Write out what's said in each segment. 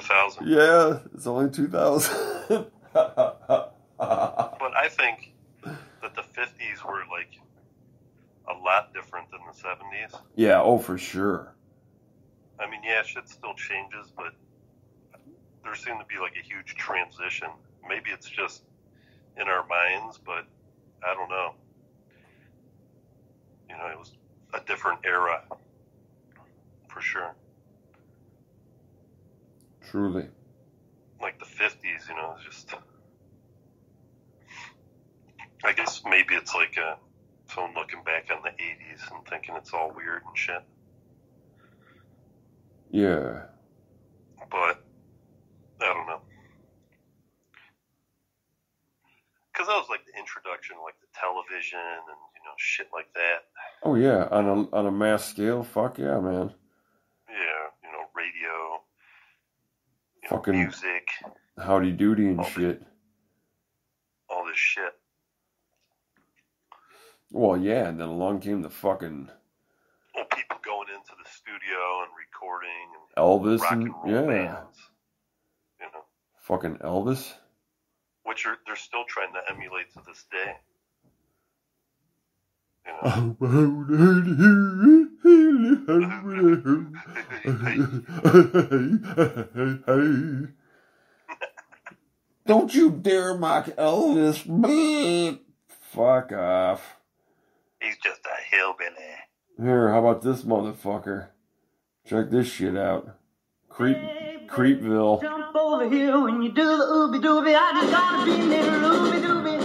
2000. Yeah, it's only 2000. But I think that the 50s were like a lot different than the 70s. yeah, oh, for sure. I mean, yeah, shit still changes, but there seemed to be like a huge transition. Maybe it's just in our minds, but I don't know. You know, it was a different era for sure. Truly. Like the 50s, you know, just. I guess maybe it's like uh someone looking back on the 80s and thinking it's all weird and shit. Yeah. but I don't know. Because that was like the introduction, like the television and you know shit like that. Oh, yeah, on a, on a mass scale, fuck yeah, man. Yeah, you know, radio, you know, Fucking- music, Howdy doody and Oh. shit. all this shit. Well, yeah, and then along came the fucking Well, people going into the studio and recording and Elvis rock and, and roll yeah, bands. You know, fucking Elvis. which are they're still trying to emulate to this day. You know. Oh, Don't you dare mock Elvis. Fuck off. He's just a hillbilly. Here, how about this motherfucker? Check this shit out. Creep, Creepville. Jump over here when you do the ooby dooby. I just gotta be near ooby dooby.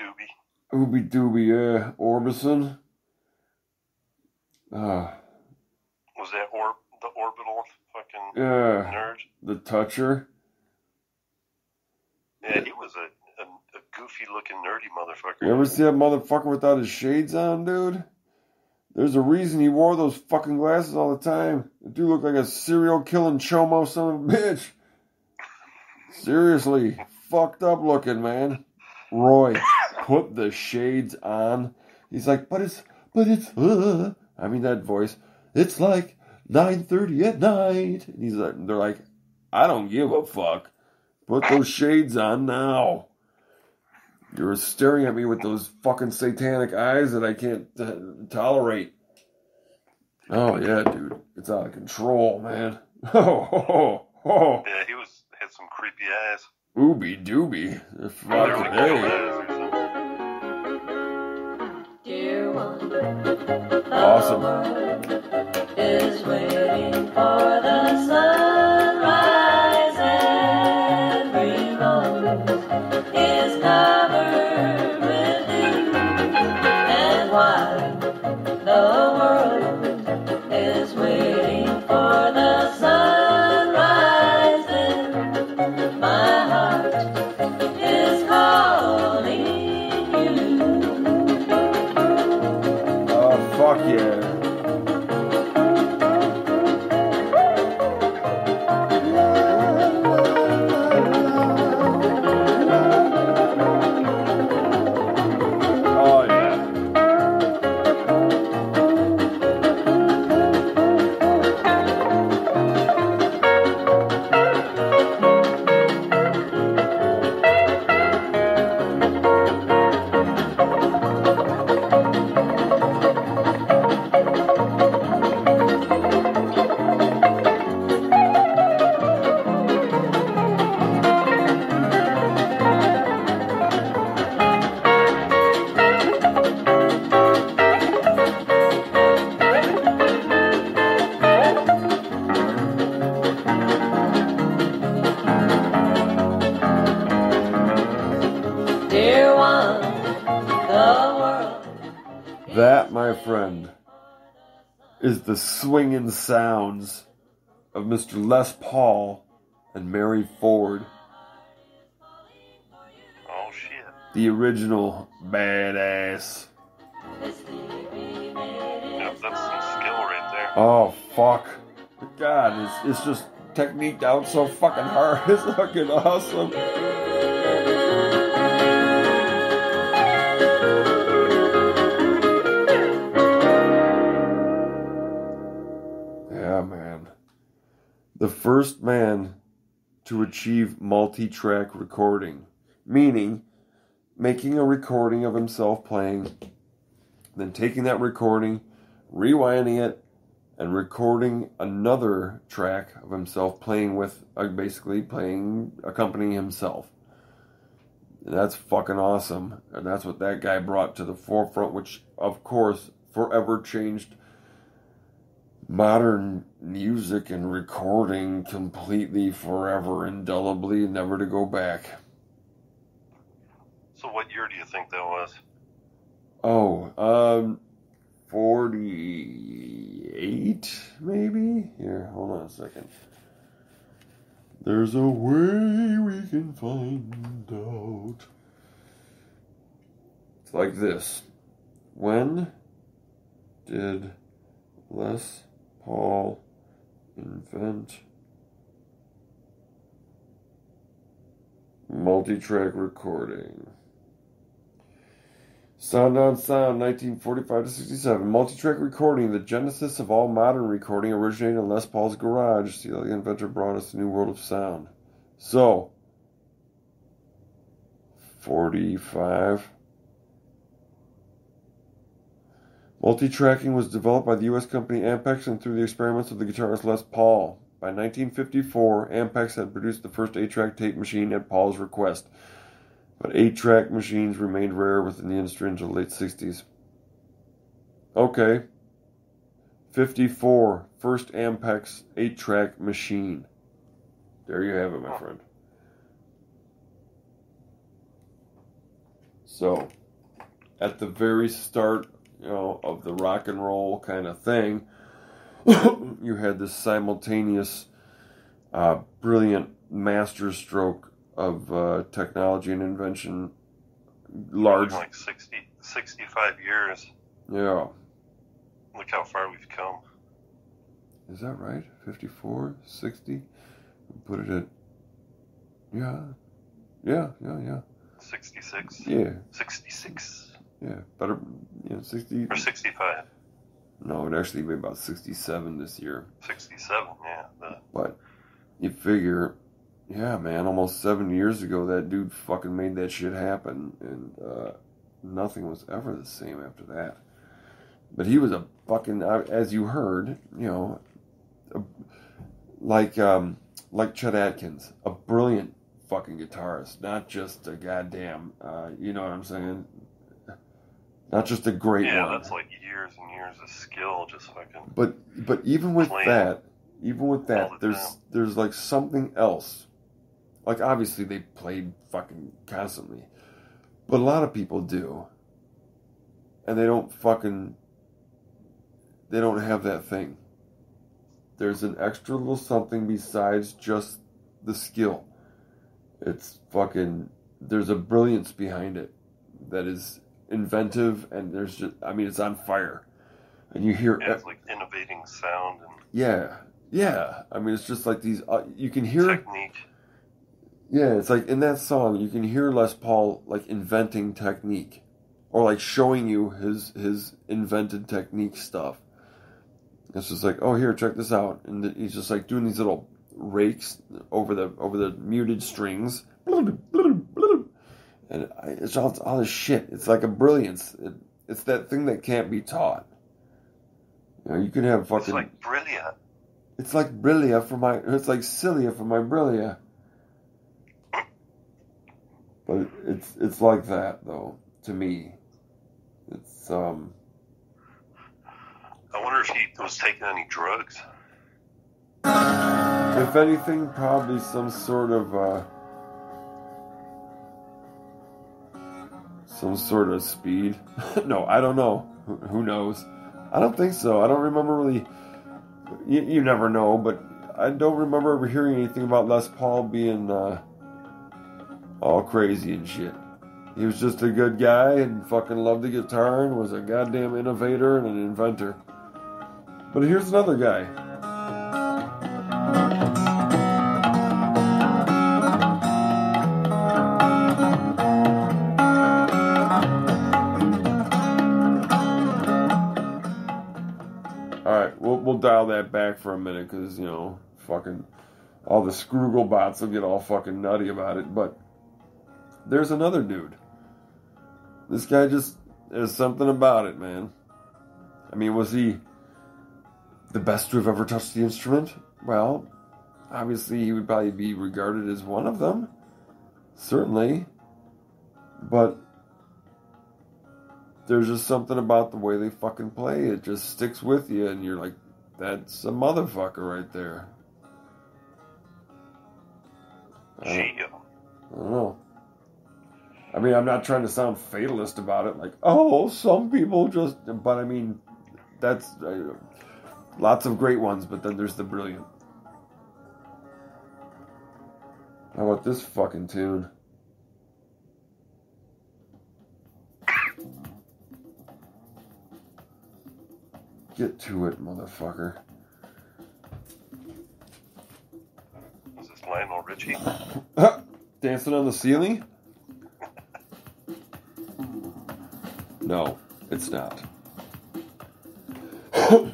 Hoobie doobie. Ooby dooby, yeah. Orbison. Ah, Was that or the orbital fucking yeah. nerd? The toucher. Yeah, he was a, a, a goofy looking nerdy motherfucker. You ever see that motherfucker without his shades on, dude? There's a reason he wore those fucking glasses all the time. The dude looked like a serial killing chomo son of a bitch. Seriously, fucked up looking, man. Roy, put the shades on. He's like, but it's, but it's, uh, I mean that voice. It's like 9.30 at night. And he's like, they're like, I don't give a fuck. Put those shades on now. You're staring at me with those fucking satanic eyes that I can't uh, tolerate. Oh yeah, dude, it's out of control, man. Oh, oh, ho, ho. Yeah, he was had some creepy eyes. ooby dooby. They were Awesome. is waiting for the sunrise. Every rose is covered yeah. Is the swinging sounds of Mr. Les Paul and Mary Ford, Oh shit. the original badass. Yep, that's some skill right there. Oh fuck. God, it's, it's just techniqued out so fucking hard. It's fucking awesome. The first man to achieve multi track recording, meaning making a recording of himself playing, then taking that recording, rewinding it, and recording another track of himself playing with, uh, basically playing, accompanying himself. That's fucking awesome. And that's what that guy brought to the forefront, which, of course, forever changed modern music and recording completely, forever, indelibly, never to go back. So what year do you think that was? Oh, um, 48, maybe? Here, hold on a second. There's a way we can find out. It's like this. When did Les Paul invent multi track recording? Sound on Sound, 1945 to 67. Multi-track recording, the genesis of all modern recording, originated in Les Paul's garage. The inventor brought us a new world of sound. So, 45. Multi-tracking was developed by the U.S. company Ampex and through the experiments of the guitarist Les Paul. By 1954, Ampex had produced the first 8-track tape machine at Paul's request but eight track machines remained rare within the industry until the late 60s. Okay. 54, first Ampex eight track machine. There you have it, my friend. So, at the very start, you know, of the rock and roll kind of thing, you had this simultaneous, uh, brilliant masterstroke of uh, technology and invention. Large, Like 60, 65 years. yeah. Look how far we've come. Is that right? 54, 60? Put it at, yeah, yeah, yeah, yeah, 66. yeah, 66. Yeah. Better, you know, 60. Or 65. No, it actually be about 67 this year. 67, yeah. The, But you figure, yeah, man, almost seven years ago, that dude fucking made that shit happen, and uh, nothing was ever the same after that. But he was a fucking, uh, as you heard, you know, a, like um, like Chet Atkins, a brilliant fucking guitarist, not just a goddamn, uh, you know what I'm saying? Not just a great yeah, one. Yeah, that's like years and years of skill just fucking. But but even with that, even with that, the there's time. there's like something else. Like obviously they played fucking constantly, but a lot of people do, and they don't fucking. They don't have that thing. There's an extra little something besides just the skill. It's fucking. There's a brilliance behind it that is inventive, and there's just. I mean, it's on fire, and you hear Yeah, it's like innovating sound and yeah, yeah. I mean, it's just like these. Uh, you can hear. technique. Yeah, it's like in that song, you can hear Les Paul like inventing technique, or like showing you his his invented technique stuff. It's just like, oh, here, check this out, and he's just like doing these little rakes over the over the muted strings, and it's all all this shit. It's like a brilliance. It, it's that thing that can't be taught. You know, you can have It's fucking. like brilliant. It's like Brillia for my. It's like Cilia for my Brillia. But it's it's like that though to me. It's um. I wonder if he was taking any drugs. If anything, probably some sort of uh. Some sort of speed. no, I don't know. Who, knows? I don't think so. I don't remember really. You, you never know, but I don't remember ever hearing anything about Les Paul being uh, all crazy and shit. He was just a good guy and fucking loved the guitar and was a goddamn innovator and an inventor. But here's another guy. Dial that back for a minute because you know, fucking, all the Scroogle bots will get all fucking nutty about it. But there's another dude. This guy just there's something about it, man. I mean, was he the best to have ever touched the instrument? Well, obviously he would probably be regarded as one of them. Certainly. But there's just something about the way they fucking play. It just sticks with you, and you're like, that's a motherfucker right there. I don't, I don't know. I mean, I'm not trying to sound fatalist about it, like, oh, some people just, but I mean, that's uh, lots of great ones, but then there's the brilliant. How about this fucking tune? Get to it, motherfucker. is this Lionel Richie? Dancing on the ceiling? No, it's not. I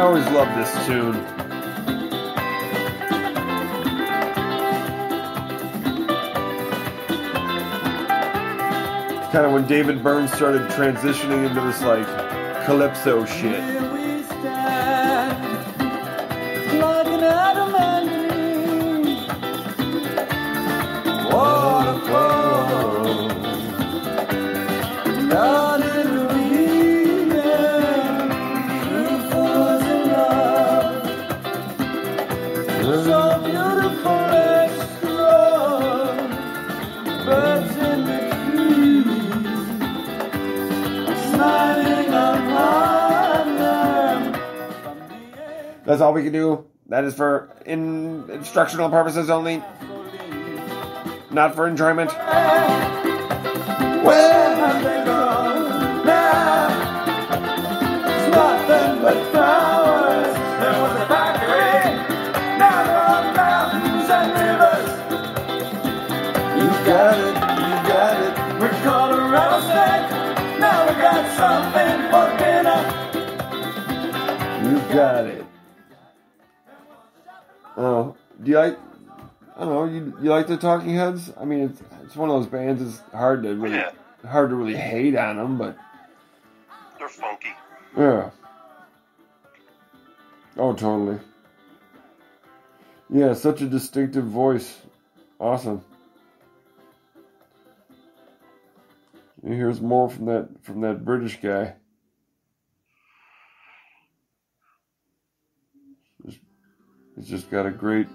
always love this tune. Kind of when David Byrne started transitioning into this like calypso shit. That's all we can do. That is for in instructional purposes only, not for enjoyment. Where Oh, do you like? I don't know. You you like the Talking Heads? I mean, it's it's one of those bands. It's hard to really Yeah. hard to really hate on them, but They're funky. yeah. Oh, totally. Yeah, such a distinctive voice. Awesome. And here's more from that from that British guy. Just- He's just got a great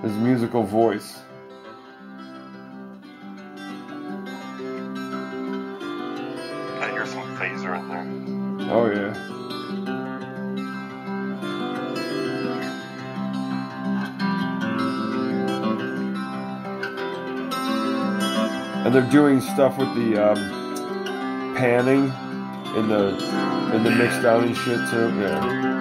his musical voice. I hear some phaser in there. Oh yeah. And they're doing stuff with the um, panning in the in the mix down and shit too. Yeah.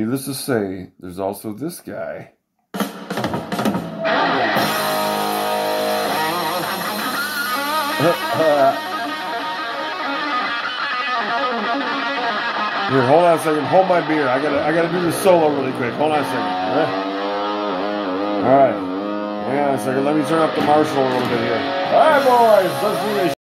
Needless to say, there's also this guy. Here, hold on a second. Hold my beer. I gotta, I gotta do the solo really quick. Hold on a second. All right. Hang on a second. Let me turn up the Marshall a little bit here. All right, boys. Let's do this.